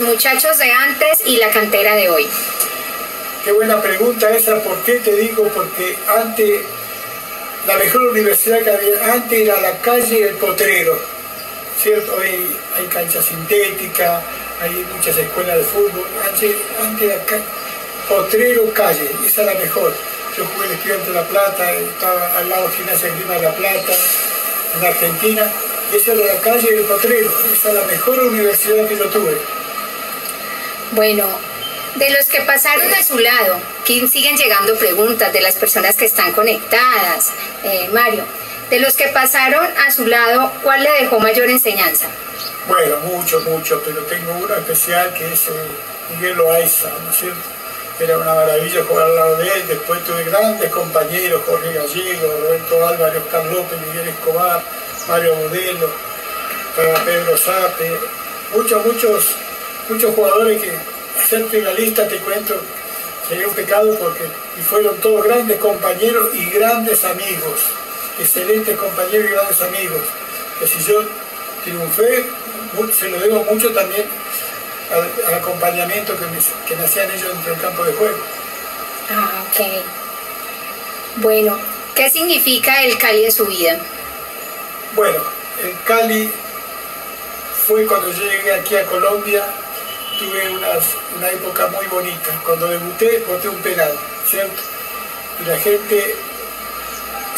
muchachos de antes y la cantera de hoy? Qué buena pregunta esa, ¿por qué te digo? Porque antes, la mejor universidad que había antes era la calle y el potrero, ¿cierto? Hoy hay cancha sintética, hay muchas escuelas de fútbol, antes, antes era potrero, calle, esa era la mejor. Yo jugué el Estudiante de La Plata, estaba al lado de Gimnasia Grima de La Plata, en Argentina, esa era la calle y el potrero, esa es la mejor universidad que yo tuve. Bueno, de los que pasaron a su lado, que siguen llegando preguntas de las personas que están conectadas, eh, Mario, de los que pasaron a su lado, ¿cuál le dejó mayor enseñanza? Bueno, mucho, mucho, pero tengo uno especial que es eh, Miguel Loaiza, ¿no es cierto? Era una maravilla jugar al lado de él. Después tuve grandes compañeros, Jorge Gallego, Roberto Álvarez, Oscar López, Miguel Escobar, Mario Modelo, Pedro Sape, muchos, muchos, muchos jugadores que hacerte la lista, te cuento, sería un pecado porque y fueron todos grandes compañeros y grandes amigos, excelentes compañeros y grandes amigos. Que si yo triunfé, se lo debo mucho también al, acompañamiento que me, hacían ellos dentro del campo de juego. Ah, ok. Bueno, ¿qué significa el Cali en su vida? Bueno, el Cali fue cuando llegué aquí a Colombia, tuve una época muy bonita. Cuando debuté, boté un penal, ¿cierto? Y la gente,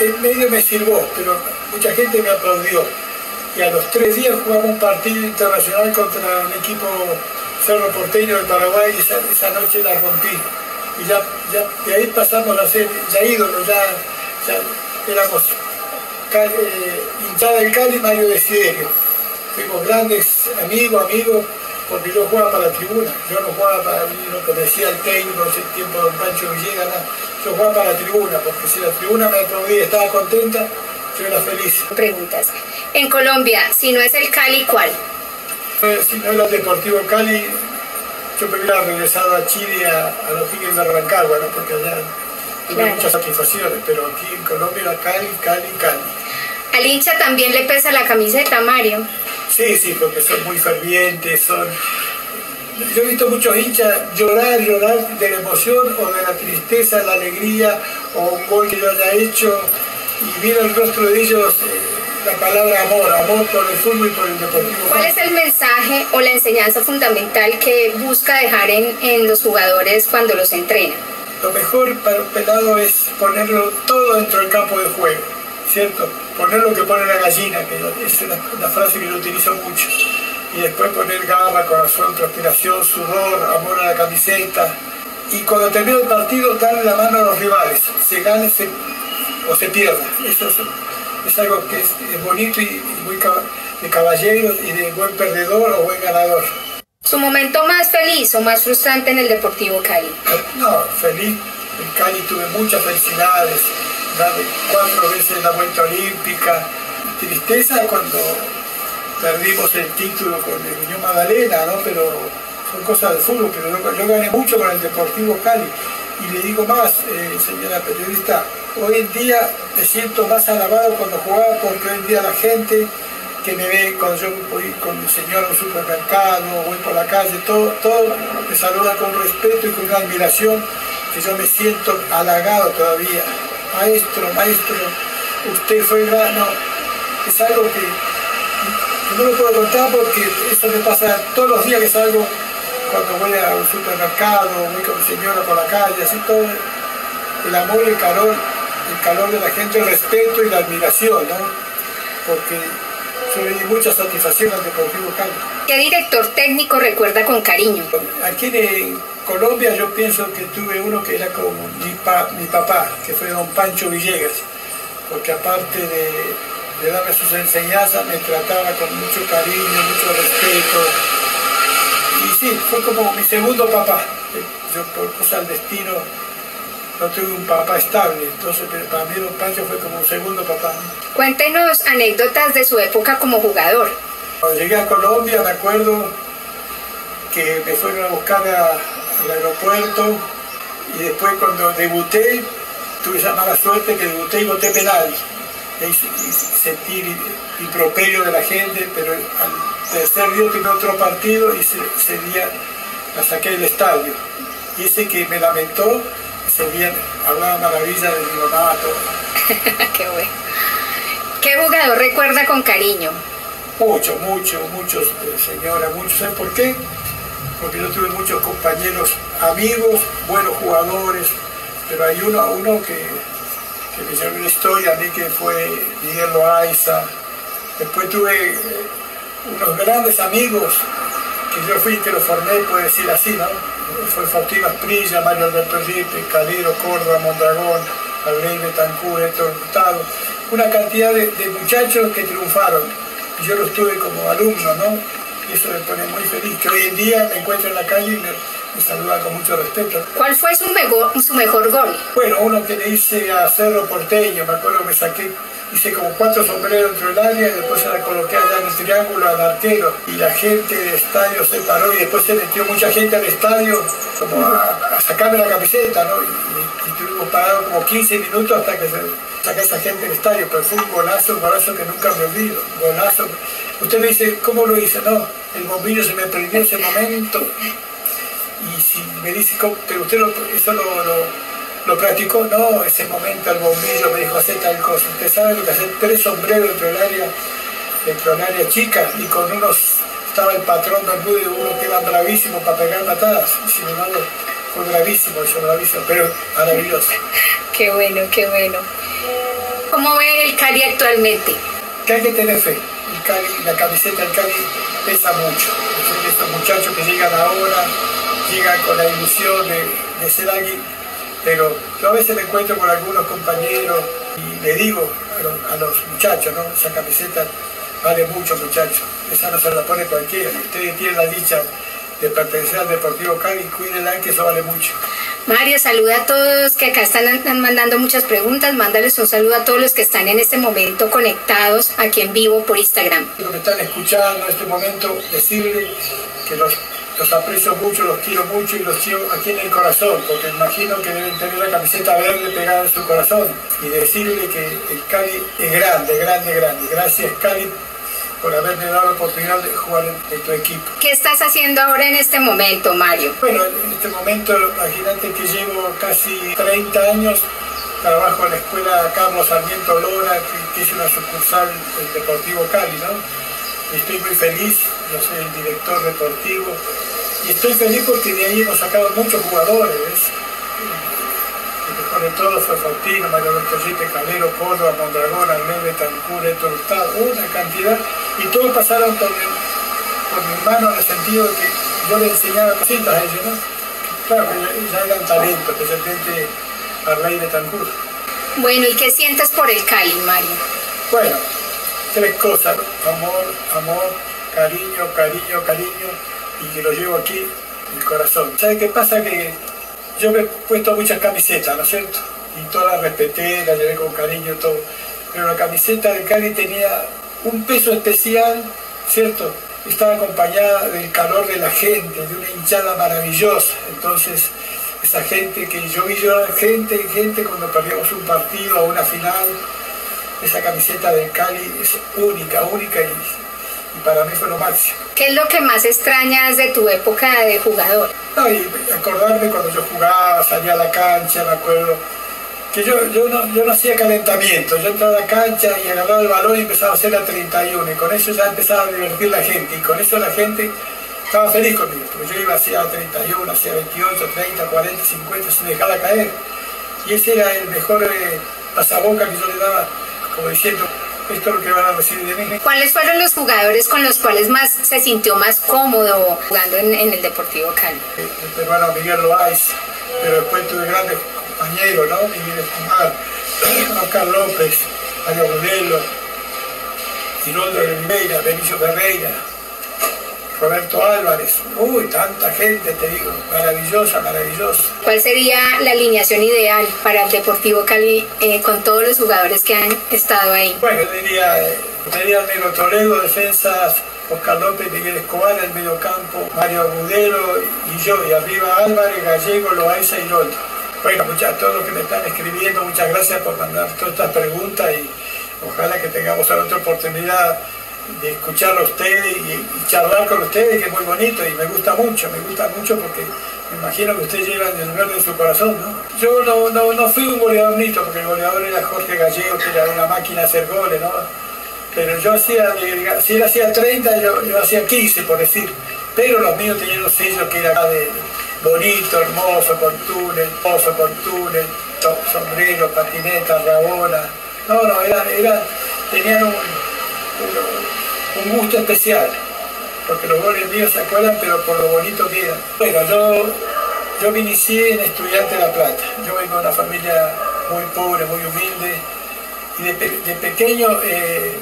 en medio me sirvió, pero mucha gente me aplaudió. Y a los tres días jugamos un partido internacional contra un equipo Cerro Porteño de Paraguay y esa, noche la rompí. Y ya, de ahí pasamos a ser ya ídolos, ya, éramos eh, hinchada del Cali Mario Desiderio. Fuimos grandes amigos, amigos, porque yo jugaba para la tribuna, yo no jugaba para lo que decía el técnico en ese tiempo don Pancho Villegas, yo jugaba para la tribuna, porque si la tribuna me aplaudía y estaba contenta, yo era feliz. Preguntas. En Colombia, si no es el Cali, ¿cuál? Si no era el Deportivo Cali, yo me hubiera regresado a Chile a, los Tigres de Rancagua, ¿no? porque allá tuve muchas satisfacciones, pero aquí en Colombia era Cali, Cali, Cali. Al hincha también le pesa la camiseta, Mario. Sí, sí, porque son muy fervientes, son... Yo he visto muchos hinchas llorar, llorar de la emoción o de la tristeza, la alegría o un gol que yo haya hecho y viene el rostro de ellos eh, la palabra amor, amor por el fútbol y por el deportivo. ¿Cuál es el mensaje o la enseñanza fundamental que busca dejar en, en los jugadores cuando los entrena? Lo mejor para un pelado es ponerlo todo dentro del campo de juego, ¿cierto? poner lo que pone la gallina, que es una, frase que yo utilizo mucho, y después poner garra, corazón, transpiración, sudor, amor a la camiseta, y cuando termina el partido darle la mano a los rivales, se gane o se pierda. Eso es, algo que es, bonito y, muy de caballero y de buen perdedor o buen ganador. ¿Su momento más feliz o más frustrante en el Deportivo Cali? No, feliz. En Cali tuve muchas felicidades cuatro veces la vuelta olímpica. Tristeza cuando perdimos el título con el Unión Magdalena, ¿no? Pero son cosas del fútbol, pero yo, gané mucho con el Deportivo Cali. Y le digo más, eh, señora periodista, hoy en día me siento más alabado cuando jugaba porque hoy en día la gente que me ve cuando yo voy con mi señor a un supermercado, voy por la calle, todo, todo me saluda con respeto y con una admiración que yo me siento halagado todavía maestro, maestro, usted fue grano. Es algo que, no lo puedo contar porque eso me pasa todos los días que salgo cuando voy a un supermercado, voy con mi señora por la calle, así todo el amor y el calor, el calor de la gente, el respeto y la admiración, ¿no? Porque soy mucha satisfacción al Deportivo Cali. ¿Qué director técnico recuerda con cariño? Aquí en Colombia yo pienso que tuve uno que era como mi, mi papá, que fue don Pancho Villegas, porque aparte de, darme sus enseñanzas, me trataba con mucho cariño, mucho respeto. Y sí, fue como mi segundo papá. Yo por cosa del destino no tuve un papá estable, entonces para mí don Pancho fue como un segundo papá. Cuéntenos anécdotas de su época como jugador. Cuando llegué a Colombia me acuerdo que me fueron a buscar al aeropuerto y después cuando debuté tuve esa mala suerte que debuté y boté penal. Y, sentí el improperio de la gente, pero tercer día tuve otro partido y ese, día la saqué del estadio. Y ese que me lamentó, ese día hablaba maravilla de mi mamá, Qué bueno. ¿Qué jugador recuerda con cariño? Mucho, mucho, muchos, eh, señora, muchos. ¿Saben por qué? Porque yo tuve muchos compañeros, amigos, buenos jugadores, pero hay uno, uno que, que me llevó una historia a mí que fue Miguel Loaiza. Después tuve eh, unos grandes amigos que yo fui que lo formé, puedo decir así, ¿no? Fue Faustino Asprilla, Mario Alberto Ripe, Calero, Córdoba, Mondragón, Abril Betancur, Héctor Gustavo, una cantidad de, muchachos que triunfaron. Yo los tuve como alumno, ¿no? Y eso me pone muy feliz, que hoy en día me encuentro en la calle y me, saluda con mucho respeto. ¿Cuál fue su mejor, su mejor gol? Bueno, uno que le hice a Cerro Porteño, me acuerdo que me saqué hice como cuatro sombreros dentro del área y después se la coloqué allá en el triángulo al arquero y la gente del estadio se paró y después se metió mucha gente al estadio como a, sacarme la camiseta, ¿no? Y, estuvimos parados como 15 minutos hasta que se saca esa gente del estadio, pero fue un golazo, un golazo que nunca me olvido, un golazo. Usted me dice, ¿cómo lo hice? No, el bombillo se me prendió ese momento y si me dice, pero usted eso lo lo practicó, no, ese momento el bombillo me dijo, hacer tal cosa. Usted sabe lo que hacer tres sombreros dentro del área, dentro del área chica, y con unos estaba el patrón Bermúdez, uno que era bravísimo para pegar patadas, y sin embargo fue bravísimo, eso bravísimo, pero maravilloso. Qué bueno, qué bueno. ¿Cómo ve el Cali actualmente? Que hay que tener fe. El Cali, la camiseta del Cali pesa mucho. Estos muchachos que llegan ahora, llegan con la ilusión de, de ser alguien pero yo a veces me encuentro con algunos compañeros y le digo a los, muchachos, ¿no? Esa camiseta vale mucho, muchachos. Esa no se la pone cualquiera. Ustedes tienen la dicha de pertenecer al Deportivo Cali, cuídenla que eso vale mucho. Mario, saluda a todos que acá están mandando muchas preguntas. Mándales un saludo a todos los que están en este momento conectados aquí en vivo por Instagram. Los que están escuchando en este momento, decirles que los los aprecio mucho, los quiero mucho y los quiero aquí en el corazón, porque imagino que deben tener la camiseta verde pegada en su corazón y decirle que el Cali es grande, grande, grande. Gracias Cali por haberme dado la oportunidad de jugar en, tu equipo. ¿Qué estás haciendo ahora en este momento, Mario? Bueno, en este momento, imagínate que llevo casi 30 años trabajo en la escuela Carlos Sarmiento Lora, que, es una sucursal del Deportivo Cali, ¿no? estoy muy feliz, yo soy el director deportivo y estoy feliz porque de ahí hemos sacado muchos jugadores. Mejor de todos fue Faustino, Mario Alberto Calero, Córdoba, Mondragón, Armén, Betancur, Héctor Hurtado, una cantidad, y todos pasaron por mi, por mi mano en el sentido de que yo les enseñaba cositas a ellos, ¿no? Claro, ya, ya eran talentos, especialmente Arley Betancur. Bueno, ¿y qué sientes por el Cali, Mario? Bueno, tres cosas, amor, amor, cariño, cariño, cariño, y que lo llevo aquí en el corazón. ¿Sabe qué pasa? Que yo me he puesto muchas camisetas, ¿no es cierto? Y todas las respeté, las llevé con cariño, todo. Pero la camiseta de Cali tenía un peso especial, ¿cierto? Estaba acompañada del calor de la gente, de una hinchada maravillosa. Entonces, esa gente que yo vi llorar gente, gente cuando perdíamos un partido o una final, esa camiseta del Cali es única, única y, para mí fue lo máximo. ¿Qué es lo que más extrañas de tu época de jugador? No, y acordarme cuando yo jugaba, salía a la cancha, me acuerdo que yo, yo, no, yo no hacía calentamiento, yo entraba a la cancha y agarraba el balón y empezaba a hacer la 31 y con eso ya empezaba a divertir la gente y con eso la gente estaba feliz conmigo, porque yo iba hacia 31, hacia 28, 30, 40, 50 sin dejarla caer y ese era el mejor eh, pasaboca que yo le daba como diciendo, esto es lo que van a recibir de mí. ¿Cuáles fueron los jugadores con los cuales más se sintió más cómodo jugando en, el Deportivo Cali? El, peruano Miguel Loaiz, pero después tuve grandes compañeros, ¿no? Miguel Escobar, Oscar López, Mario Budelo, Ginoldo de Oliveira, Benicio Ferreira, Roberto Álvarez, uy, tanta gente, te digo, maravillosa, maravillosa. ¿Cuál sería la alineación ideal para el Deportivo Cali eh, con todos los jugadores que han estado ahí? Bueno, yo diría, eh, el Negro Toledo, defensas, Oscar López, Miguel Escobar, el medio campo, Mario Agudero y yo, y arriba Álvarez, Gallego, Loaiza y Lolo. Bueno, muchas, a todos los que me están escribiendo, muchas gracias por mandar todas estas preguntas y ojalá que tengamos otra oportunidad de escucharlo a ustedes y, charlar con ustedes, que es muy bonito y me gusta mucho, me gusta mucho porque me imagino que ustedes llevan el lugar de su corazón, ¿no? Yo no, no, no fui un goleador nito, porque el goleador era Jorge Gallego, que era una máquina de hacer goles, ¿no? Pero yo hacía, si él hacía 30, yo, yo hacía 15, por decir. Pero los míos tenían los sellos que era de bonito, hermoso, con túnel, pozo con túnel, sombrero, patineta, rabona. No, no, era, era, tenían un, un, gusto especial, porque los goles míos se acuerdan, pero por lo bonito que eran. Bueno, yo, yo me inicié en Estudiante de La Plata. Yo vengo de una familia muy pobre, muy humilde, y de, pequeño eh,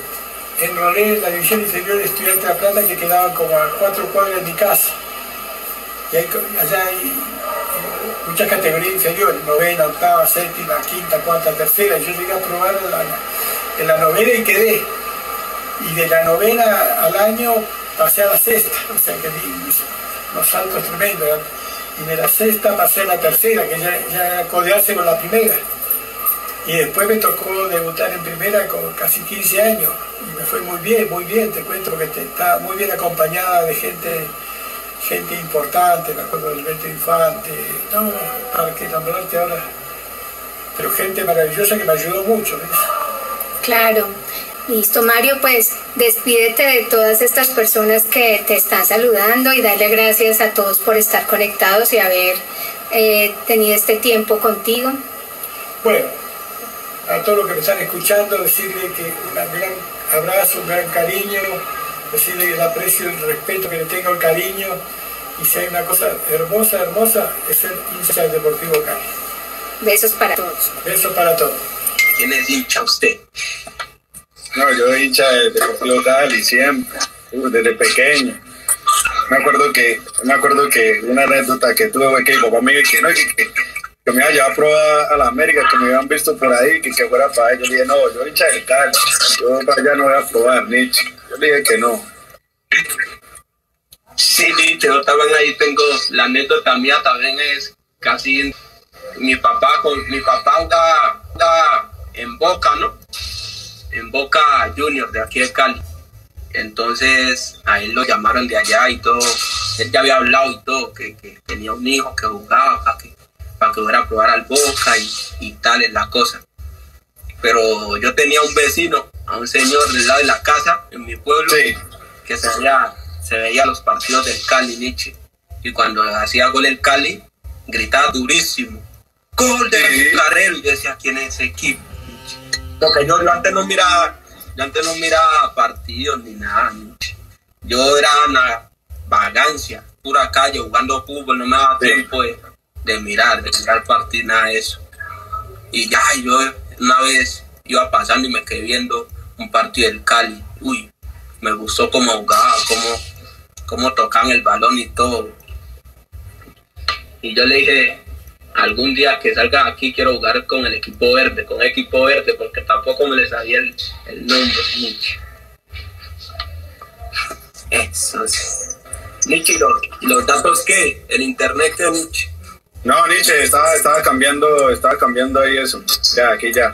enrolé en la división inferior de Estudiante de La Plata, que quedaban como a cuatro cuadras de mi casa. Y allá hay muchas categorías inferiores, novena, octava, séptima, quinta, cuarta, tercera. Yo llegué a probar en la, novena y quedé. Y de la novena al año pasé a la sexta, o sea que di unos saltos tremendos. Y de la sexta pasé a la tercera, que ya, ya codearse con la primera. Y después me tocó debutar en primera con casi 15 años. Y me fue muy bien, muy bien, te cuento, porque está muy bien acompañada de gente gente importante, me acuerdo del Beto Infante, no, para que nombrarte ahora, pero gente maravillosa que me ayudó mucho. ¿ves? Claro. Listo, Mario, pues despídete de todas estas personas que te están saludando y dale gracias a todos por estar conectados y haber eh, tenido este tiempo contigo. Bueno, a todos los que me están escuchando, decirle que un gran abrazo, un gran cariño, decirle el aprecio, el respeto que le tengo, el cariño. Y si hay una cosa hermosa, hermosa, es ser hincha del Deportivo Cali. Besos para todos. Besos para todos. ¿Quién es hincha usted? No, yo hincha del Deportivo Cali siempre, desde pequeño. Me acuerdo que, me acuerdo que una anécdota que tuve fue que mi papá me dijo que no, que, que, me iba a a la América, que me habían visto por ahí, que, que fuera para ellos. Yo dije, no, yo hincha del Cali, yo para allá no voy a probar, Nietzsche. Yo dije que no. Sí, yo también ahí tengo la anécdota mía también es casi mi papá con mi papá en Boca, ¿no? En Boca Junior de aquí de Cali. Entonces a él lo llamaron de allá y todo. Él ya había hablado y todo, que, tenía un hijo que jugaba para que, para que fuera a probar al Boca y, y tal es la cosa. Pero yo tenía un vecino a un señor del lado de la casa, en mi pueblo, que se veía, se veía los partidos del Cali, Nietzsche. Y cuando hacía gol el Cali, gritaba durísimo. ¡Gol de Carrero! Y decía, ¿quién es ese equipo? Porque yo, antes no miraba, yo antes no miraba partidos ni nada. Yo era una vagancia, pura calle, jugando fútbol, no me daba tiempo de, mirar, de mirar partidos, nada de eso. Y ya, yo una vez iba pasando y me quedé viendo un partido del Cali. Uy, me gustó cómo jugaba, cómo, cómo tocaban el balón y todo. Y yo le dije, algún día que salga aquí quiero jugar con el equipo verde, con el equipo verde, porque tampoco me le sabía el, nombre, Nietzsche. Eso es. Nietzsche, los, datos que, el internet de Nietzsche. No, Nietzsche, estaba, estaba cambiando, estaba cambiando ahí eso. Ya, aquí ya.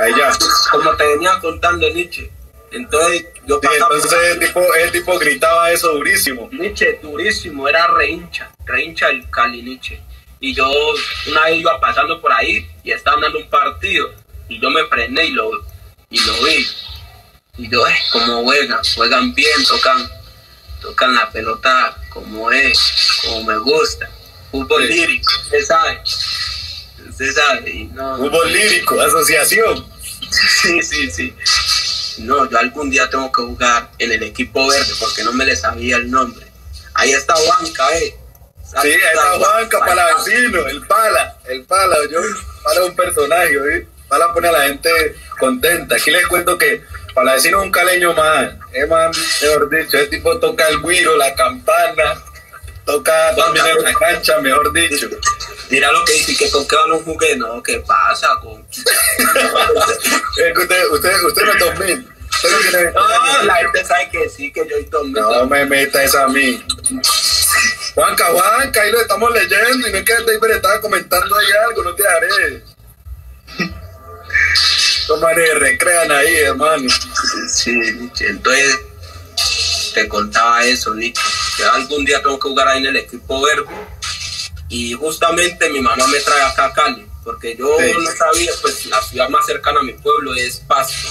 Ahí ya. Como te venía contando Nietzsche. Entonces yo pasaba Entonces el tipo, el tipo gritaba eso durísimo. Nietzsche, durísimo, era rehincha, rehincha el Cali Nietzsche. Y yo una vez iba pasando por ahí y estaban dando un partido. Y yo me frené y lo, y lo vi. Y yo, eh, como juegan, juegan bien, tocan, tocan la pelota como es, como me gusta. Fútbol lírico, usted sabe usted sabe. No, Fútbol lírico, asociación. Sí, sí, sí. No, yo algún día tengo que jugar en el equipo verde porque no me le sabía el nombre. Ahí está Juanca, eh. Sí, está Juanca, Palavecino, el Pala, el Pala, yo, Pala un personaje, ¿eh? Pala pone a la gente contenta. Aquí les cuento que Palavecino es un caleño más, es más, mejor dicho, ese tipo toca el guiro, la campana, toca también en la cancha, mejor dicho. Mira lo que dice, que con qué balón jugué, no, ¿qué pasa? Con... usted, usted, usted no es 2000. No, la gente sabe que sí, que yo soy 2000. No me metas a mí. Juanca, Juanca, ahí lo estamos leyendo y no es que David estaba comentando ahí algo, no te haré. Tomaré, recrean ahí, hermano. Sí, Nietzsche. Entonces, te contaba eso, Nietzsche. Que algún día tengo que jugar ahí en el equipo verde. Y justamente mi mamá me trae acá a Cali, porque yo Sí. no sabía, pues la ciudad más cercana a mi pueblo es Pasto.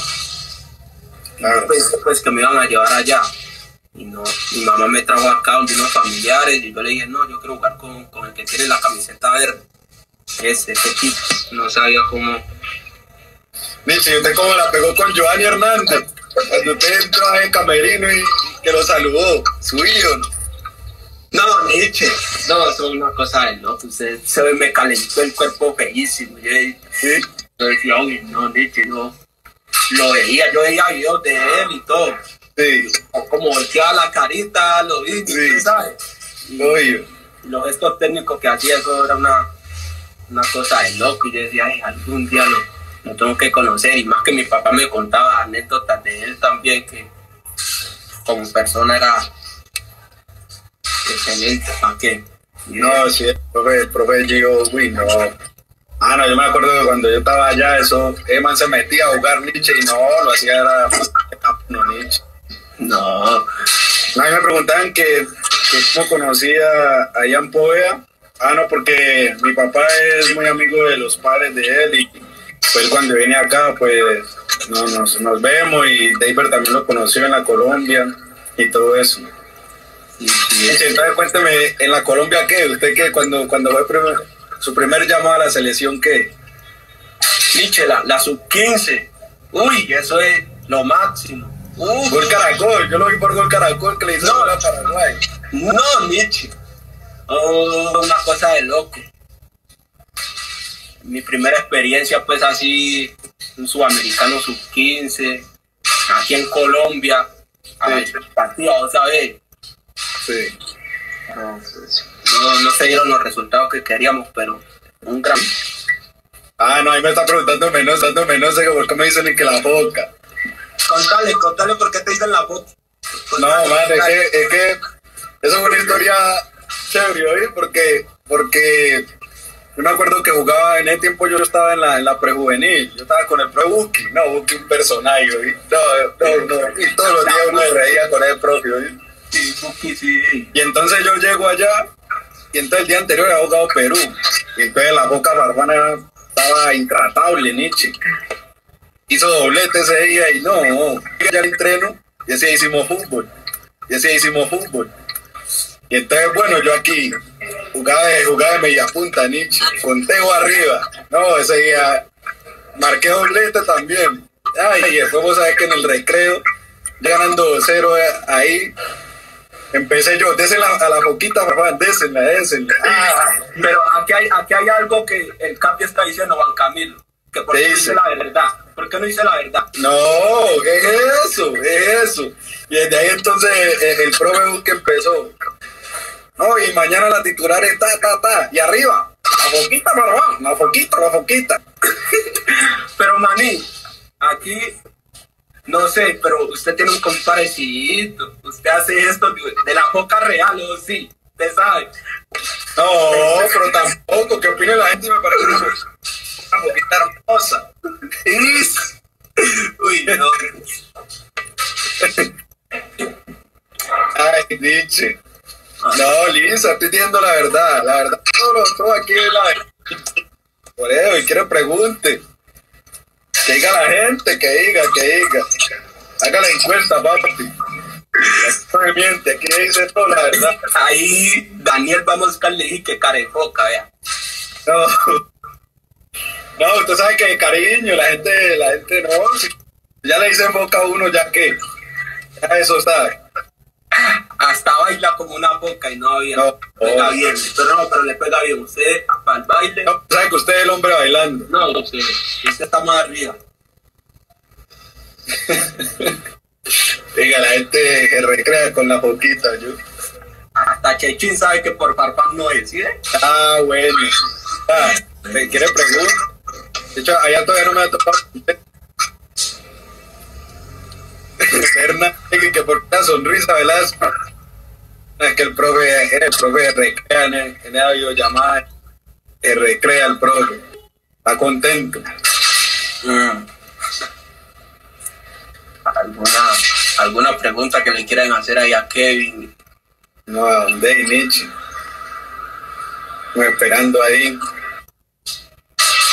Claro. Pensé pues que me iban a llevar allá. Y no, mi mamá me trajo acá donde unos familiares y yo le dije, no, yo quiero jugar con, con el que tiene la camiseta verde. Ese, ese tipo. No sabía cómo. Nietzsche, ¿usted cómo la pegó con Giovanni Hernández? Cuando usted entró en Camerino y que lo saludó, su ídolo. No, Nietzsche. No, eso es una cosa de loco. Usted se ve, me calentó el cuerpo feísimo. Yo, yo decía, uy, no, Nietzsche, no. Lo veía, yo veía videos de él y todo. Sí, O como volteaba la carita, lo vi, Sí. usted sabe. lo. Y los gestos técnicos que hacía, eso era una, una cosa de loco. Y yo decía, ay, algún día lo, lo tengo que conocer. Y más que mi papá me contaba anécdotas de él también, que como persona era excelente. ¿Para qué? No, sí, el profe, el profe Gio, uy, no. Ah, no, yo me acuerdo que cuando yo estaba allá, eso, Eman se metía a jugar Nietzsche y no, lo hacía era no, Nietzsche. No, A mí me preguntaban que, que cómo conocía a Ian Povea. Ah, no, porque mi papá es muy amigo de los padres de él y pues cuando viene acá, pues no, nos, nos vemos y David también lo conoció en la Colombia y todo eso. Nietzsche, Entonces cuénteme, ¿en la Colombia qué? ¿Usted qué? Cuando, cuando fue primer- su primer llamado a la selección qué? Nietzsche, la, la sub-15. Uy, eso es lo máximo. Gol Caracol, yo lo vi por Gol Caracol que le hizo No. a Paraguay. No, Nietzsche. Oh, una cosa de loco. Mi primera experiencia, pues así, un sudamericano sub-15, aquí en Colombia, a Sí. veces partido, ¿sabes? Sí. No, no, no se dieron los resultados que queríamos, pero un gran. Ah, no, ahí me está preguntando menos, dando menos, por qué me dicen que la boca. Contale, contale por qué te dicen la voz. No, madre, es que, es que eso fue una historia chévere, ¿oí? Porque, porque yo me acuerdo que jugaba en ese tiempo, yo estaba en la, en la prejuvenil, yo estaba con el pro Buki, no, Buki un personaje, ¿oí? No, no, no, y todos los días uno reía con el propio, ¿oí? Sí, Buki, sí. Y entonces yo llego allá, y entonces el día anterior había jugado Perú, y entonces la boca barbana estaba intratable, Nietzsche. Hizo doblete ese día y no, ya el entreno, y día hicimos fútbol, y día hicimos fútbol. Y entonces, bueno, yo aquí jugaba de, jugaba de media punta, Nietzsche, con arriba. No, ese día marqué doblete también. Ay, y después vos sabés que en el recreo, ganando 2-0 eh, ahí, empecé yo, désenla a la boquita, papá, désenla, désenla. Ah, Pero aquí hay, aquí hay algo que el cambio está diciendo, Juan Camilo. Que por qué no Dice. dice la verdad. ¿Por qué no dice la verdad? no, es eso, es eso. Y desde ahí entonces eh, el profe que empezó. No, y mañana la titular es ta, ta, ta. Y arriba, la boquita, papá, la boquita, la boquita. Pero maní, aquí, no sé, pero usted tiene un comparecito. Usted hace esto de, de la boca real, ¿o sí? Usted sabe. No, pero tampoco, que opine la gente me parece Estoy diciendo la verdad. La verdad, todo aquí la. Por eso, y quiero pregunte. Que diga la gente, que diga, que diga. Haga la encuesta, papi. No miente, aquí dice todo la verdad. Ahí Daniel vamos a buscarle y que carefoca, vea. No. No, usted sabe que cariño, la gente, la gente no. si- Ya le dicen boca a uno, ya que. Ya eso sabe. Hasta baila como una boca y no había. No. pega bien. Pero no, pero le pega bien. Usted para el baile. No, sabe que usted es el hombre bailando. No, usted, usted está más arriba. Diga, la gente se recrea con la boquita, yo. Hasta Chechín sabe que por farfán no es, ¿sí? eh? Ah, bueno. Ah, ¿me quiere preguntar? De hecho, allá todavía no me ha tocado. Berna, que, por una sonrisa, Velasco. Es que el profe, el profe recrea en, el- en la videollamada. Se recrea el profe. Está contento. Mm. alguna, alguna pregunta que le quieran hacer ahí a Kevin. No, a dónde, Nietzsche. esperando ahí.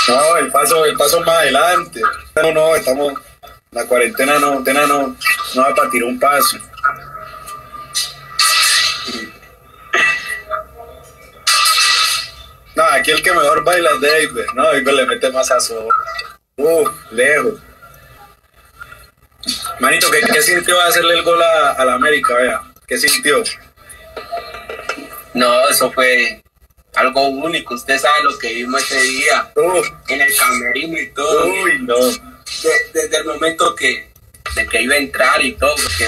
No, el paso, el paso más adelante. No, no, estamos. La cuarentena no, no, no, no va para tirar un paso. Aquí el que mejor baila es David. No, David le mete más a su. Uh, lejos. Manito, ¿qué, ¿qué, sintió hacerle el gol a, la América? Vea, ¿qué sintió? No, eso fue algo único. Usted sabe lo que vimos ese día uh. en el camerino y todo. Uy, no. desde el momento que, de que iba a entrar y todo, porque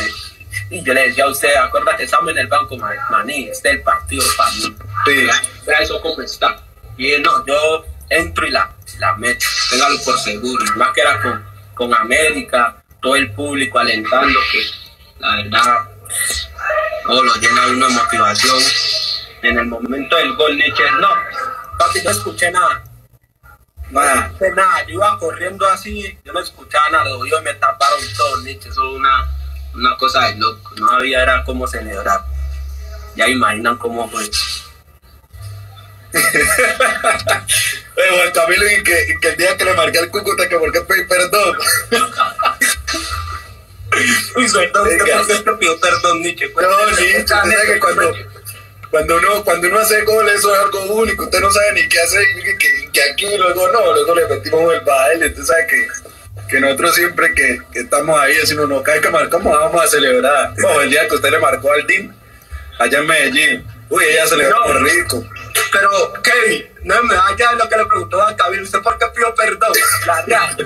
y yo le decía a usted, acuérdate, estamos en el banco, maní, este es el partido para mí. Sí. eso como está. Y no, yo entro y la, la meto, téngalo por seguro. Más que era con, con América, todo el público alentando, que la verdad, todo lo llena de una motivación. En el momento del gol, Nietzsche, no, papi, no escuché nada. No escuché nada, yo iba corriendo así, yo no escuchaba nada, los oídos me taparon todo, Nietzsche, eso es una, una cosa de loco, no había era cómo celebrar. Ya imaginan cómo fue. Juan Camilo, y que, que, el día que le marqué al Cúcuta, que porque perdón. Uy, perdón, pido perdón, Nietzsche. No, Nietzsche, que cuando, cuando, uno, cuando uno hace gol, eso es algo único. Usted no sabe ni qué hacer, que, que aquí luego no, luego le metimos el baile. Usted sabe que, que nosotros siempre que, que estamos ahí, si uno no cae que marcamos, vamos a celebrar. Como el día que usted le marcó al DIM, allá en Medellín. Uy, ella celebró no, rico. Pero, Kevin, no me vaya lo que le preguntó a Camilo. ¿Usted por qué pidió perdón? La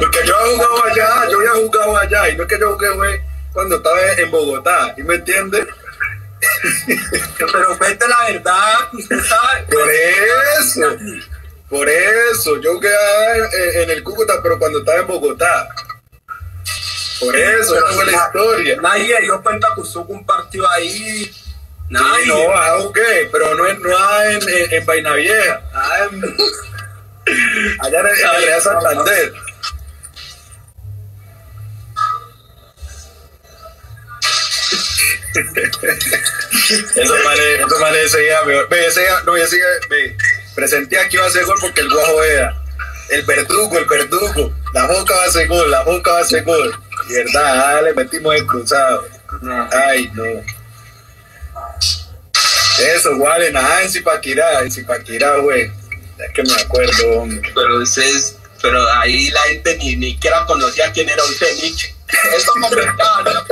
Porque yo he jugado allá, yo he jugado allá. Y no es que yo jugué cuando estaba en Bogotá. ¿Y me entiende? Pero vete la verdad, usted sabe. Por eso. Por eso. Yo jugué en el Cúcuta, pero cuando estaba en Bogotá. Por eso, esa fue la historia. Nadie dio cuenta que usted un partido ahí Nadie. no, ah, qué? pero no, no en, en, en Vaina Vieja, ah, en, allá en, en, Santander. eso vale, eso vale ese día, ve, ese no, ese ve, presenté aquí va a ser gol porque el guajo era el verdugo, el verdugo, la boca va a ser gol, la boca va a ser gol, y verdad, ah, le metimos el cruzado, ay no. Eso, vale, nada en Zipaquirá, en Zipaquirá, güey. Es que me acuerdo, hombre. Pero ustedes, pero ahí la gente ni, ni siquiera conocía quién era usted, Nietzsche. Eso comentaba, ¿no?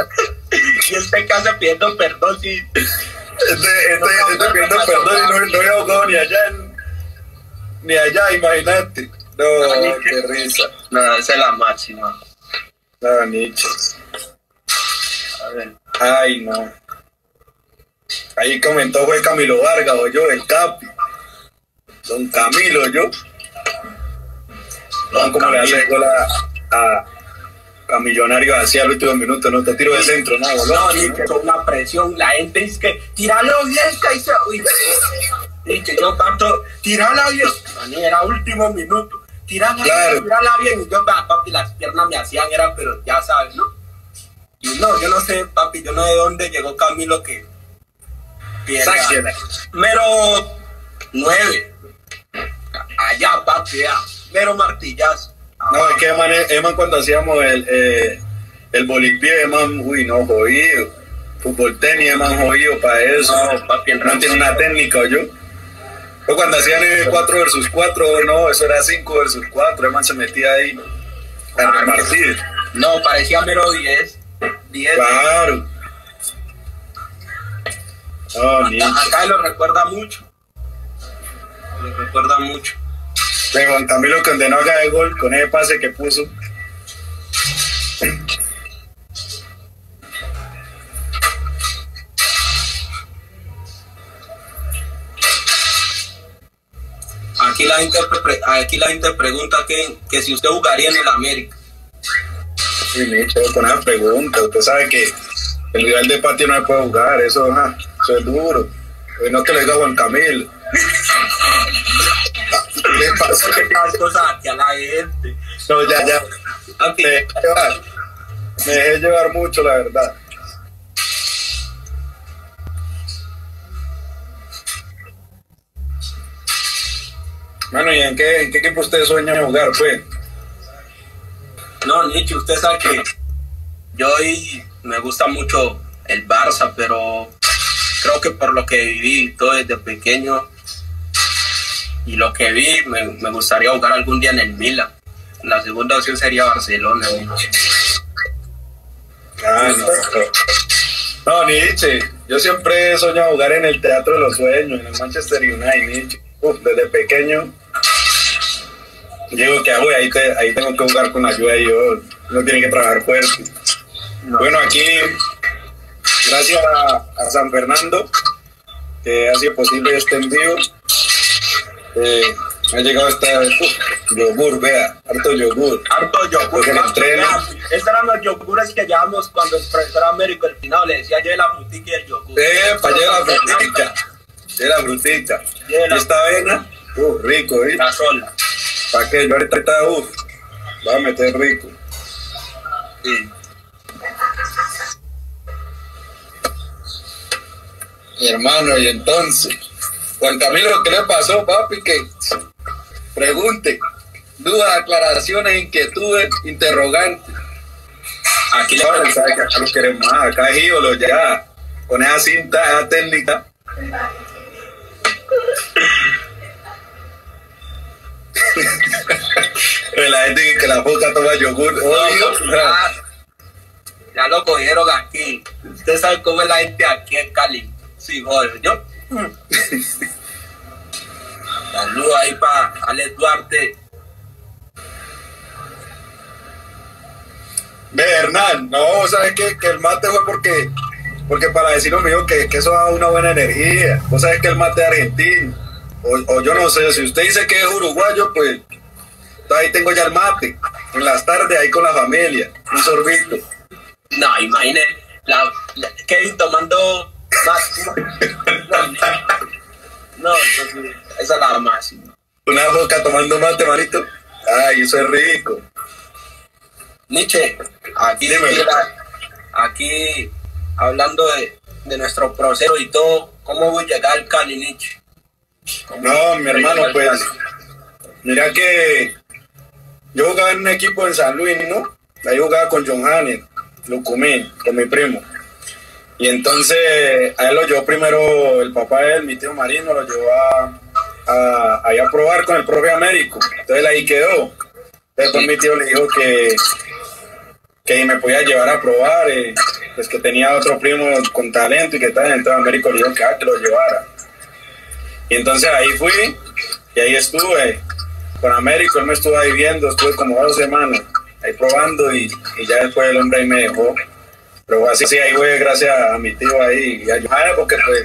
Y este caso pidiendo perdón, sí. Este, este, este pidiendo perdón y no, no he ahogado ni allá, ni allá, imagínate. No, qué risa. No, esa es la máxima. No, Nietzsche. A ver. Ay, no. Ahí comentó fue Camilo Vargas, o yo, el Capi. Don Camilo, yo. Don como le hace gol a, a, a Millonario hacia el último minuto, no te tiro de centro, no, no, no, ni que con una presión, la gente dice que tiralo que dice, uy, que yo tanto, tirala bien, era último minuto, tirala bien, tirala bien, y yo, papi, las piernas me hacían, era, pero ya sabes, ¿no? Y no, yo no sé, papi, yo no sé de dónde llegó Camilo que Mero 9. Allá, papi, ya. Mero martillazo. No, es que Eman, cuando hacíamos el, eh, el bolipié, Eman, uy, no, jodido. Fútbol tenis, Eman, jodido para eso. No, papi, no tiene una técnica, yo. Pues cuando hacían el 4 versus 4, no, eso era 5 versus 4, Eman se metía ahí a ah, repartir. No, parecía mero 10. 10. Claro. Oh, acá, lo recuerda mucho. Lo recuerda mucho. Juan Camilo condenó acá de gol con ese pase que puso. Aquí la gente, aquí la gente pregunta que, que si usted jugaría en el América. Sí, me he hecho con esa pregunta. Usted sabe que el rival de patio no puede jugar, eso, eso es duro. No que le diga Juan Camilo. ¿Qué cosas aquí a la gente? No, ya, ya. Okay. Eh, me dejé llevar mucho, la verdad. Bueno, ¿y en qué, en qué equipo usted sueña jugar, pues? No, Nietzsche, usted sabe que yo hoy me gusta mucho el Barça, pero creo que por lo que viví todo desde pequeño y lo que vi, me, me gustaría jugar algún día en el Milan. La segunda opción sería Barcelona. Nietzsche. Ah, no. No, Nietzsche. Yo siempre he soñado jugar en el Teatro de los Sueños, en el Manchester United, Nietzsche. Uf, desde pequeño. Digo que güey, ahí, te- ahí tengo que jugar con ayuda de Dios. Uno tiene que trabajar fuerte. Bueno, aquí, gracias a, a San Fernando, que ha sido posible este envío. Eh, ha llegado esta uf, yogur, vea, harto yogur. Harto yogur. Porque en el papi, tren- vea, Estos eran los yogures que llevamos cuando el profesor Américo el final le decía lleve la frutica y el yogur. Eh, para llevar la frutica. Lleva la frutica. Lleva esta avena, uh, rico, ¿eh? La sola. ¿Para qué? Yo ahorita, ahorita, uh, va a meter rico. Sí. Mi hermano, y entonces, Juan Camilo, ¿qué le pasó, papi? Que pregunte, dudas, aclaraciones, inquietudes, interrogantes. Aquí le ¿sabe que acá no quieren más? Acá es ídolo ya, con esa cinta, esa técnica. La gente que la boca toma yogur. No, no, ya lo cogieron aquí. Usted sabe cómo es la gente aquí en Cali. Sí, joder, yo. Saludos ahí para Alex Duarte. Ve, Hernán, no, ¿sabes qué? Que el mate fue porque, porque para decirlo mío que, que eso da una buena energía. Vos sabes que el mate es argentino. O, o yo no sé, si usted dice que es uruguayo, pues ahí tengo ya el mate. En las tardes ahí con la familia, un sorbito. No, imagine la, la- Kevin tomando más. No, entonces, esa es la máxima. Una boca tomando mate, manito. Ay, eso es rico. Nietzsche, aquí, aquí hablando de, de nuestro proceso y todo, ¿cómo voy a llegar al Cali, Nietzsche? ¿Cómo No, mi hermano, pues, mira que yo jugaba en un equipo en San Luis, ¿no? Ahí jugaba con John Hanner, Lucumín, con mi primo. Y entonces a él lo llevó primero el papá de él, mi tío Marino, lo llevó a, a, ahí a probar con el propio Américo. Entonces ahí quedó. Después mi tío le dijo que, que me podía llevar a probar, eh, pues que tenía otro primo con talento y que tal. Entonces Américo le dijo que, ah, que lo llevara. Y entonces ahí fui y ahí estuve con Américo, él me estuvo ahí viendo, estuve como dos semanas ahí probando y, y ya después el hombre ahí me dejó. Pero así, sí, ahí fue gracias a mi tío ahí y a Johanna, porque pues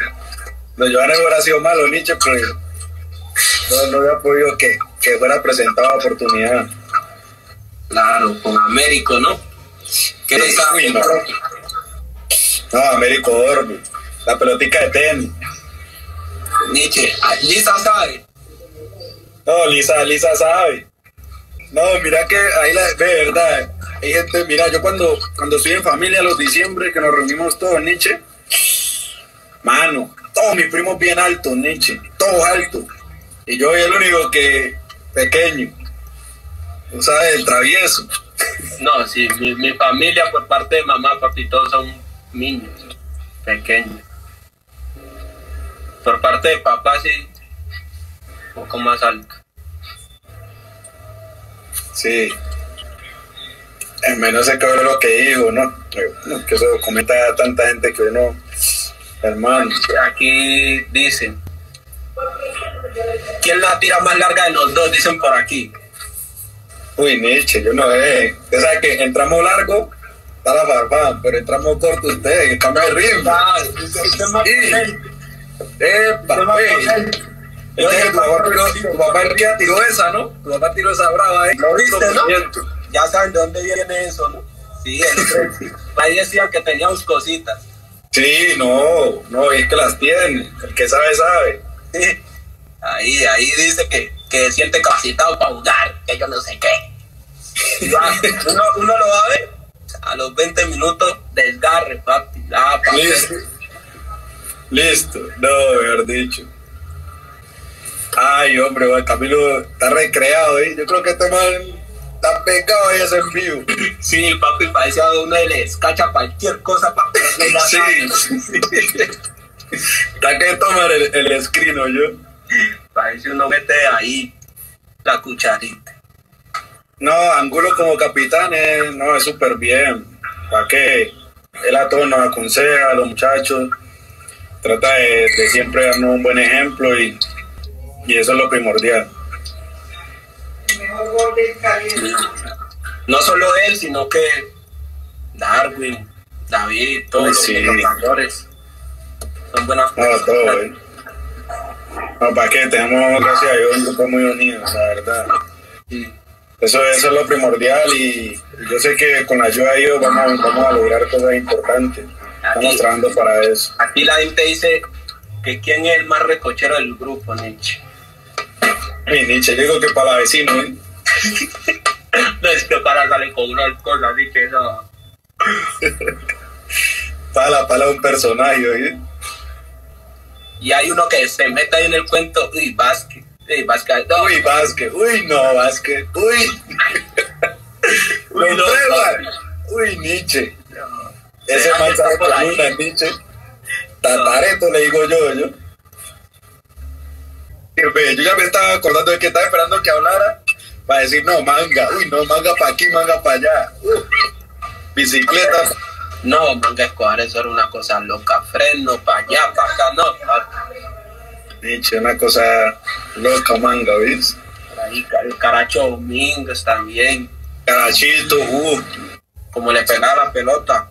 los Johanna hubiera sido malo, Nietzsche, pues no, no hubiera podido que, que fuera presentado la oportunidad. Claro, con Américo, ¿no? ¿Qué Sí, uy, no. No, Américo Orbi, la pelotica de tenis. Nietzsche, ah, Lisa sabe. No, Lisa, Lisa sabe. No, mira que ahí la, de verdad, hay gente, mira, yo cuando, cuando estoy en familia los diciembre, que nos reunimos todos, Nietzsche, mano, todos mis primos bien altos, Nietzsche, todos altos. Y yo soy el único que pequeño, tú sabes, el travieso. No, sí, mi, mi familia por parte de mamá, papi, todos son niños, pequeños. Por parte de papá, sí, un poco más alto. Sí. En menos qué es lo que digo, ¿no? Que eso comenta tanta gente que uno, hermano. Aquí dicen, ¿quién la tira más larga de los dos? Dicen por aquí. Uy, Nietzsche, yo no sé. Usted sabe que entramos largo, está la farfán, pero entramos corto usted, y cambia el ritmo. Ah, usted es más potente, Epa, usted es más wey. potente. Entonces, tu papá, tiró, esa, ¿no? Tu papá tiró esa brava ahí. ¿Lo viste, no? Ya saben de dónde viene eso, ¿no? Sí, el- ahí decían que teníamos cositas. Sí, no, no, es que las tiene. El que sabe, sabe. Sí. Ahí, ahí dice que, que siente capacitado para jugar, que yo no sé qué. Uno, uno lo va a ver. a los 20 minutos, desgarre, papi. Ah, papi. Listo. Listo. No, haber dicho. Ay, hombre, Camilo está recreado, ¿eh? Yo creo que este man está pegado ahí ese en vivo. Sí, papi, parece a uno y les cacha cualquier cosa para ponerle la Sí. Está que tomar el, el screen, ¿no? yo. Parece uno mete ahí la cucharita. No, Angulo como capitán, eh, no, es súper bien. ¿Para qué? Él a todos nos aconseja, a los muchachos. Trata de, de siempre darnos un buen ejemplo y, y eso es lo primordial. No solo él, sino que Darwin, David, todos los, sí. los jugadores son buenas No, todo, eh. No, ¿para qué? Tenemos, gracias a Dios, un grupo muy unido, la verdad. Sí. Eso, eso es lo primordial y yo sé que con la ayuda de ellos vamos, vamos a lograr cosas importantes. Estamos Aquí, trabajando para eso. aquí la gente dice que quién es el más recochero del grupo, Nietzsche. Mi Nietzsche, yo digo que para la vecina, ¿eh? No es que para darle con una cosa, así que no. Para la pala un personaje, ¿eh? Y hay uno que se mete ahí en el cuento, uy, Vázquez, uy, Vázquez, no, Uy, Vázquez, uy, no, Vázquez, uy. Uy, no. Uy, Nietzsche. Ese ¿Será que man sabe por ahí? una, Nietzsche. Tatareto, le digo yo, yo. Yo ya me estaba acordando de que estaba esperando que hablara para decir, no, manga, uy, no, manga para aquí, manga para allá. Uh, bicicleta. No, manga Escobar, eso era una cosa loca. Freno para allá, para acá, no. pa- Nietzsche, una cosa loca, manga, ¿ves? ahí, el Caracho Domínguez también, Carachito, uh, como le pegaba la pelota.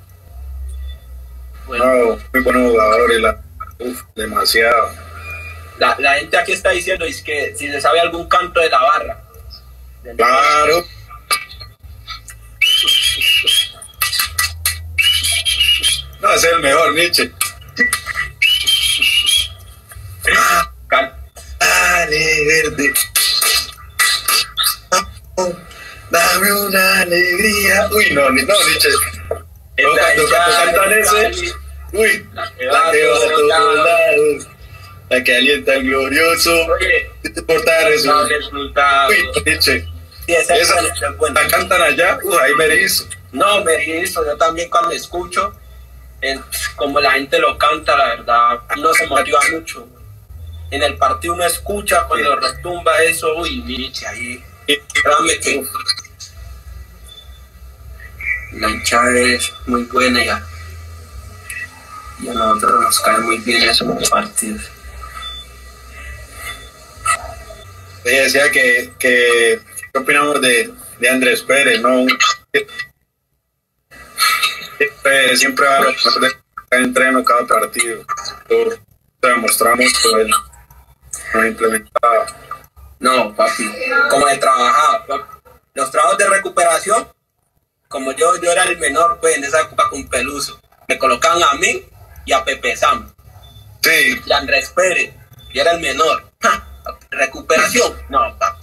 Bueno, no, muy buenos jugadores, la, uf, demasiado. la, la gente aquí está diciendo es que si se sabe algún canto de la barra. Claro. No, es el mejor, Nietzsche. Dale, verde. Dame una alegría. Uy, no, no, Nietzsche. No, cuando, cantan ese, uy, La que va a todos lados, la que alienta el glorioso. Oye, ¿Qué te importa no resultado. Uy, Nietzsche. Sí, esa Esa, es la cantan allá, uy, ahí me hizo. No, me hizo, yo también cuando escucho, en- como la gente lo canta, la verdad, uno se motiva mucho. En el partido uno escucha cuando retumba eso, uy, Nietzsche, ahí, créame que la hinchada es muy buena ya. Y a nosotros nos cae muy bien esos partidos. Ella decía que, que ¿qué opinamos de, de Andrés Pérez? ¿no? Siempre, siempre va a lo mejor de cada entreno, cada partido. Lo demostramos él nos implementaba. No, papi, como de trabajar, papi. Los trabajos de recuperación, como yo, yo era el menor, pues en esa época con Peluso, me colocaban a mí y a Pepe Sam Sí, y a Andrés Pérez, y era el menor. Ja, recuperación, no, papi,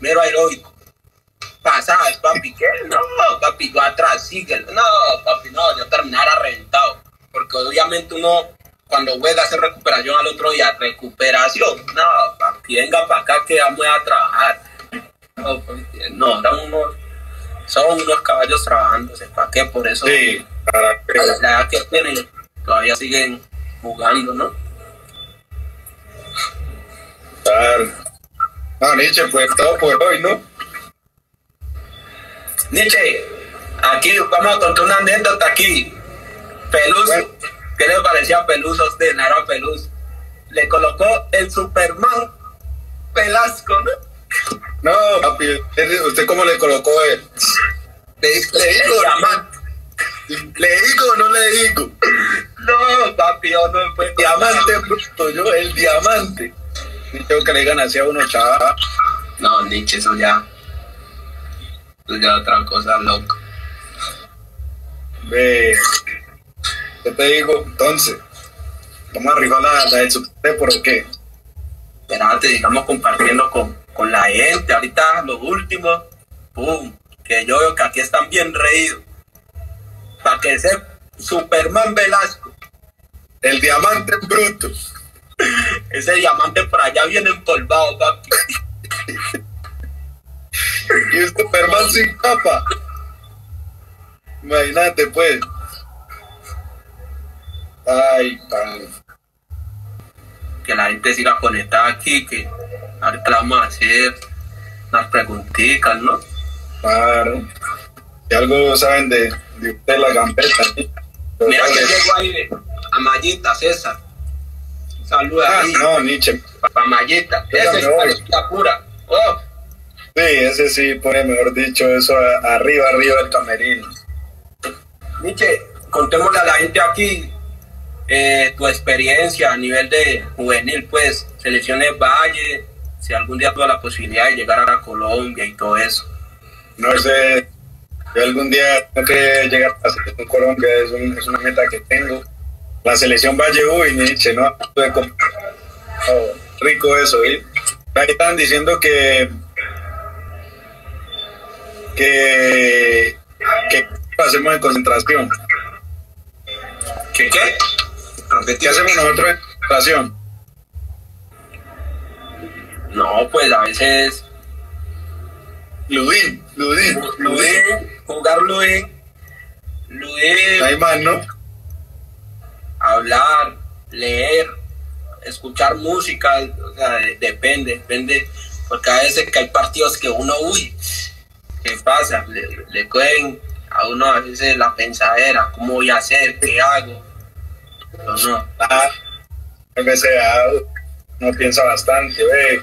mero aeróbico. Pasadas, papi, ¿qué? No, papi, yo atrás, sigue. No, papi, no, yo terminara reventado. Porque obviamente uno, cuando juega, hace recuperación al otro día. Recuperación, no, papi, venga para acá que vamos a trabajar. No, papi, no, eran unos, son unos caballos trabajándose. ¿Para qué? Por eso, sí, para que- a la la edad que tienen, todavía siguen jugando, ¿no? claro. No, Nietzsche, pues todo por hoy, ¿no? Nietzsche, aquí vamos a contar una anécdota aquí. Peluso, Bueno. ¿qué le parecía Peluso a usted? No era Peluso. Le colocó el Superman Pelasco, ¿no? No, papi, ¿usted- ¿usted cómo le colocó él? Le, le digo, diamante. ¿le digo o no le digo? No, papi, yo no me puedo Diamante bruto, yo, el diamante. Y tengo que le ganan así a uno, chaval. No, Nietzsche, eso ya. Eso ya otra cosa loca. Ve, ¿qué te digo? Entonces, vamos a rifar la, la del Super ¿por qué? Espérate, digamos, compartiendo con, con la gente. Ahorita, lo último, pum, que yo veo que aquí están bien reídos. para que sea Superman Velasco. El diamante bruto. Ese diamante por allá viene empolvado, papi. y es Superman sin capa. Imagínate, pues. Ay, pan. Que la gente siga conectada aquí, que ahorita vamos a hacer unas preguntitas, ¿no? Claro. Si algo saben de, de usted, la gambeta. Mira que llegó ahí a Mayita, César. Saluda ah, ahí. No, Nietzsche. Para Mayita. Ese es la pura. Oh. Sí, ese sí pone, mejor dicho, eso arriba, arriba del camerino. Nietzsche, contémosle a la gente aquí eh, tu experiencia a nivel de juvenil, pues, selecciones Valle, si algún día tuvo la posibilidad de llegar a Colombia y todo eso. No sé, yo algún día tengo que llegar a Colombia, es, un, es, una meta que tengo. La selección Valle, uy, Nietzsche, ¿no? Oh, rico eso, ¿eh? Ahí están diciendo que que, que hacemos en concentración. ¿Qué qué? ¿Qué hacemos nosotros en concentración? No, pues a veces. Ludín, Ludín, Ludín, jugar Ludín. Ludín. Hay más, ¿no? Hablar, leer, escuchar música, o sea, depende, depende. Porque a veces que hay partidos que uno, uy, ¿qué pasa? Le, le cogen a uno a veces la pensadera, ¿cómo voy a hacer? ¿Qué hago? No, no. Ah, a veces uno piensa bastante, ve.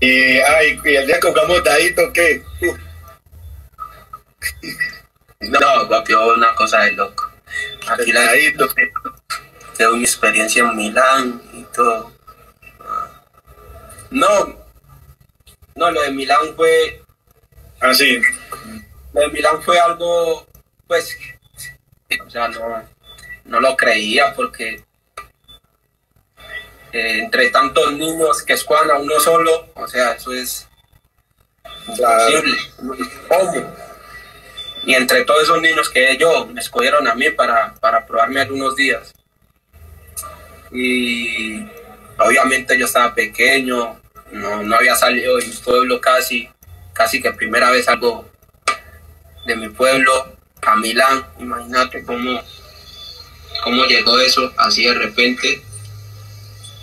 Y, ay, y el día que jugamos dadito, ¿qué? No, papi, una cosa de loco. Aquí la. Tengo mi experiencia en Milán y todo. No, no, lo de Milán fue Ah, sí. Lo de Milán fue algo, pues, o sea, no, no lo creía porque eh, entre tantos niños que escuadran a uno solo, o sea, eso es imposible. ¿Cómo? Y entre todos esos niños que yo me escogieron a mí para, para probarme algunos días. Y obviamente yo estaba pequeño, no, no había salido de mi pueblo casi, casi que primera vez algo de mi pueblo a Milán. Imagínate cómo, cómo llegó eso así de repente.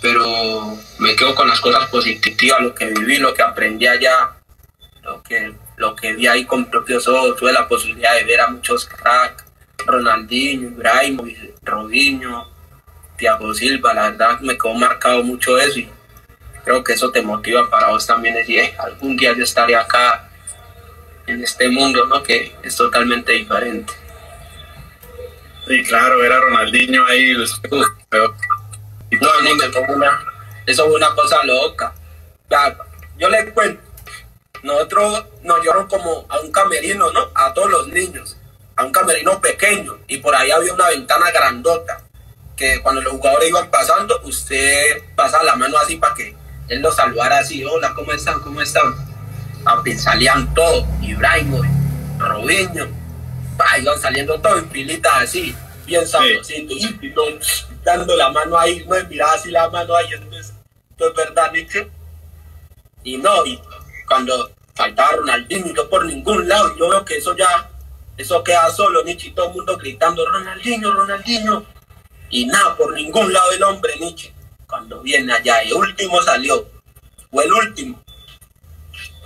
Pero me quedo con las cosas positivas, lo que viví, lo que aprendí allá, lo que, lo que vi ahí con propios ojos. Tuve la posibilidad de ver a muchos cracks, Ronaldinho, Ibrahimovic, Robinho, Thiago Silva. La verdad me quedó marcado mucho eso y creo que eso te motiva para vos también decir, eh, algún día yo estaré acá en este mundo, ¿no? Que es totalmente diferente. Sí, claro, era Ronaldinho ahí. Uf, pero... y todo el mundo, eso fue una cosa loca. yo le cuento, nosotros nos llevaron como a un camerino, ¿no? A todos los niños, a un camerino pequeño, y por ahí había una ventana grandota, que cuando los jugadores iban pasando, usted pasaba la mano así para que él los saludara así, hola, ¿cómo están? ¿Cómo están? Papi, salían todos, Ibrahimovic, Robinho, iban saliendo todos en filitas así, bien sabrositos, y no, dando la mano ahí, no miraba así la mano ahí, entonces, esto es verdad, Nietzsche. Y no, y cuando faltaba Ronaldinho, por ningún lado, yo veo que eso ya, eso queda solo, Nietzsche, todo el mundo gritando, Ronaldinho, Ronaldinho, y nada, por ningún lado el hombre, Nietzsche cuando viene allá y último salió, fue el último.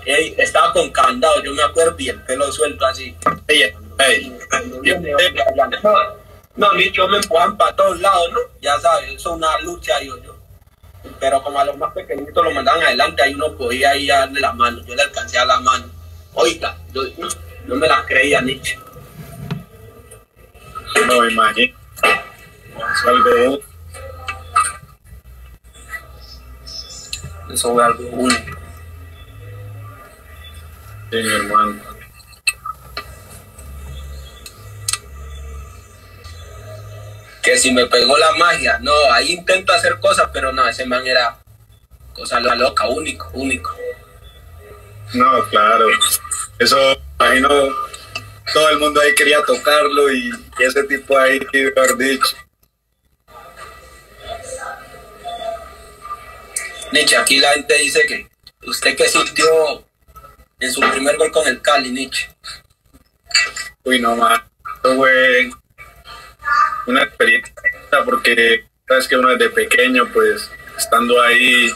Estaba con candado, yo me acuerdo, y el pelo suelto así. No, ni yo me empujan para todos lados, ¿no? Ya sabes, eso es una lucha, yo, yo. Pero como a los más pequeñitos lo mandaban adelante, ahí uno podía ir a darle la mano. Yo le alcancé a la mano. Oiga, yo no, me la creía, Nietzsche. No me imagino. Algo Eso fue algo único. Sí, mi hermano. Que si me pegó la magia, no, ahí intento hacer cosas, pero no, ese man era cosa loca, único, único. No, claro. Eso, imagino, todo el mundo ahí quería tocarlo y, y ese tipo ahí, mejor dicho. Nietzsche, aquí la gente dice que usted que sintió en su primer gol con el Cali, Nietzsche. Uy, no, man. Esto fue una experiencia porque sabes que uno desde pequeño, pues, estando ahí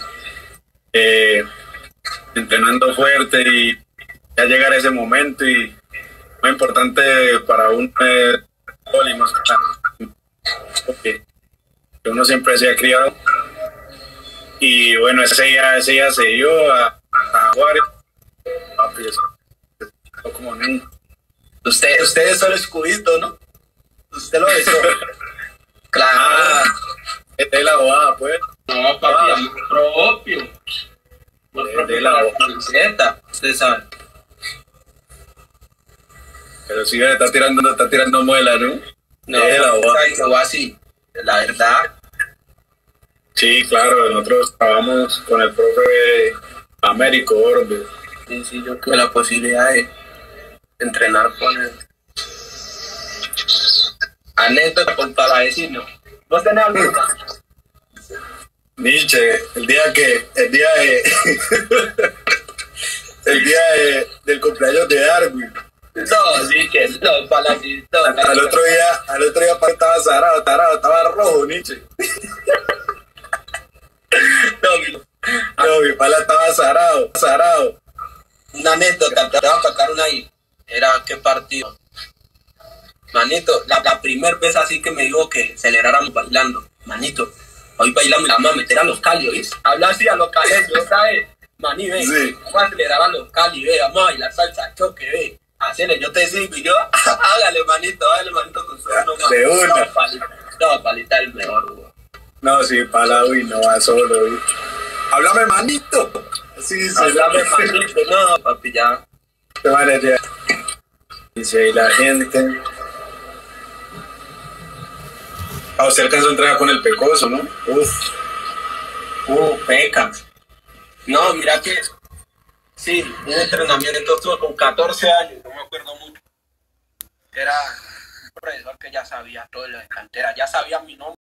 eh, entrenando fuerte y ya llegar ese momento y lo importante para uno es y más uno siempre se ha criado y bueno, ese día, ese día se dio a, a como nunca. Usted, usted es solo escudito, ¿no? Usted lo besó. claro. Ah, esta es la bobada, pues. No, papi, amor propio. Amor De- propio de la la boca. camiseta. Usted sabe. Pero sí, está tirando, está tirando muela, ¿no? No, De la bobada. que así. La verdad, Sí, claro, nosotros trabajamos con el profe Américo Orbe. sí, sí, yo tuve la posibilidad de entrenar con él. Anécdota con para decirnos. ¿Vos tenés alguna? Nietzsche, el día que, el día de, el día de- del cumpleaños de Darwin. No, que no, para no, Al otro día, al otro día estaba zarado, tarado, estaba rojo, Nietzsche. no, mi- No, mi pala estaba zarado, zarado. una anécdota, te voy a sacar una ahí. Era qué partido. Manito, la, la primera vez así que me dijo que celebráramos bailando. Manito, hoy bailamos y la vamos a meter a los cali, ¿oís? Habla así a los caleños, ¿sabes? Maní, ve, Sí. vamos a celebrar a los cali, ve, vamos a bailar salsa choque, ve. Hacele, yo te sigo y yo, hágale, manito, hágale, manito, con su nomás. De una. No, palita, no, palita es el mejor, güey. No, sí, pala, uy, no va solo, uy. Háblame, manito. Sí, sí. Háblame, manito, no, papi, ya. Te van a decir. Dice ahí la gente. A usted alcanzó a entrenar con el pecoso, ¿no? Uf. Uh, peca. No, mira que sí, un entrenamiento con 14 años, no me acuerdo mucho. Era un profesor que ya sabía todo de la cantera, ya sabía mi nombre.